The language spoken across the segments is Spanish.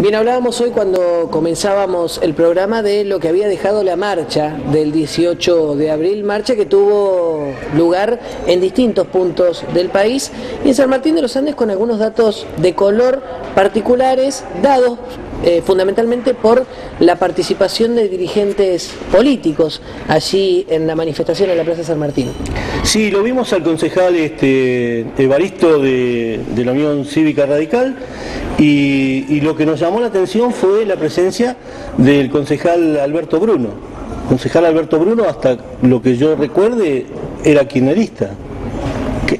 Bien, hablábamos hoy cuando comenzábamos el programa de lo que había dejado la marcha del 18 de abril, marcha que tuvo lugar en distintos puntos del país y en San Martín de los Andes con algunos datos de color particulares dados eh, fundamentalmente por la participación de dirigentes políticos allí en la manifestación en la Plaza San Martín. Sí, lo vimos al concejal este, Evaristo de, la Unión Cívica Radical y, lo que nos llamó la atención fue la presencia del concejal Alberto Bruno. Concejal Alberto Bruno, hasta lo que yo recuerde, era kirchnerista.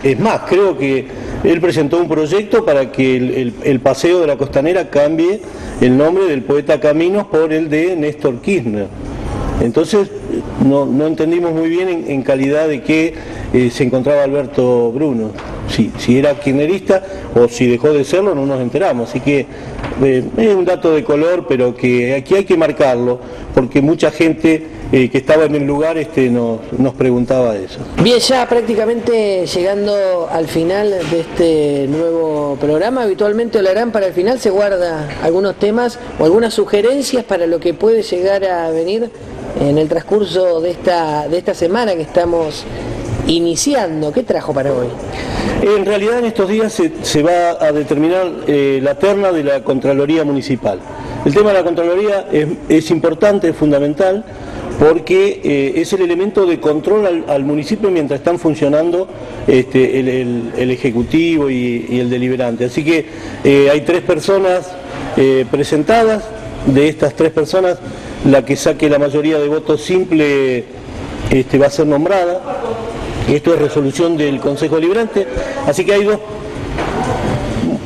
Es más, creo que él presentó un proyecto para que el, paseo de la costanera cambie el nombre del poeta Caminos por el de Néstor Kirchner. Entonces no, entendimos muy bien en, calidad de qué eh, se encontraba Alberto Bruno, si, si era kirchnerista o si dejó de serlo, no nos enteramos. Así que eh, es un dato de color, pero que aquí hay que marcarlo, porque mucha gente eh, que estaba en el lugar este, nos, nos preguntaba eso. Bien, ya prácticamente llegando al final de este nuevo programa, habitualmente Olarán para el final se guarda algunos temas o algunas sugerencias para lo que puede llegar a venir en el transcurso de esta, de esta semana que estamos iniciando. ¿Qué trajo para hoy? En realidad en estos días se, va a determinar eh, la terna de la Contraloría Municipal. El tema de la Contraloría es, es importante, es fundamental porque eh, es el elemento de control al, municipio mientras están funcionando este, el, Ejecutivo y, el deliberante. Así que eh, hay tres personas eh, presentadas, de estas tres personas, la que saque la mayoría de votos simple este, va a ser nombrada. Esto es resolución del Consejo Deliberante. Así que hay dos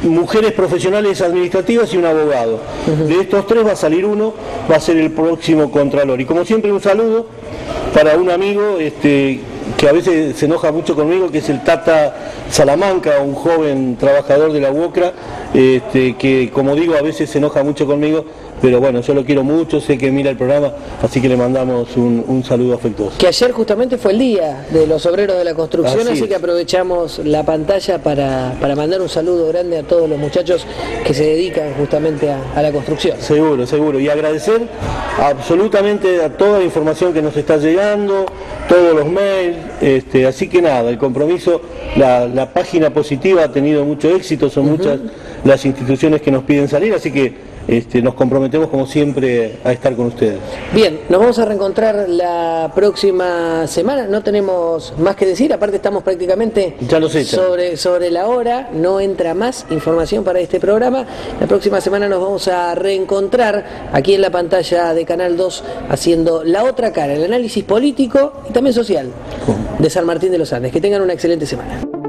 mujeres profesionales administrativas y un abogado. De estos tres va a salir uno, va a ser el próximo Contralor. Y como siempre un saludo para un amigo este, que a veces se enoja mucho conmigo, que es el Tata Salamanca, un joven trabajador de la UOCRA, este, que como digo a veces se enoja mucho conmigo, pero bueno, yo lo quiero mucho, sé que mira el programa, así que le mandamos un, saludo afectuoso. Que ayer justamente fue el día de los obreros de la construcción, así, que aprovechamos la pantalla para, mandar un saludo grande a todos los muchachos que se dedican justamente a, la construcción. Seguro, seguro, y agradecer absolutamente a toda la información que nos está llegando, todos los mails, este, así que nada, el compromiso, la, página positiva ha tenido mucho éxito, son muchas las instituciones que nos piden salir, así que este, nos comprometemos como siempre a estar con ustedes. Bien, nos vamos a reencontrar la próxima semana, no tenemos más que decir, aparte estamos prácticamente sobre, sobre la hora, no entra más información para este programa, la próxima semana nos vamos a reencontrar aquí en la pantalla de Canal 2 haciendo la otra cara, el análisis político y también social de San Martín de los Andes. Que tengan una excelente semana.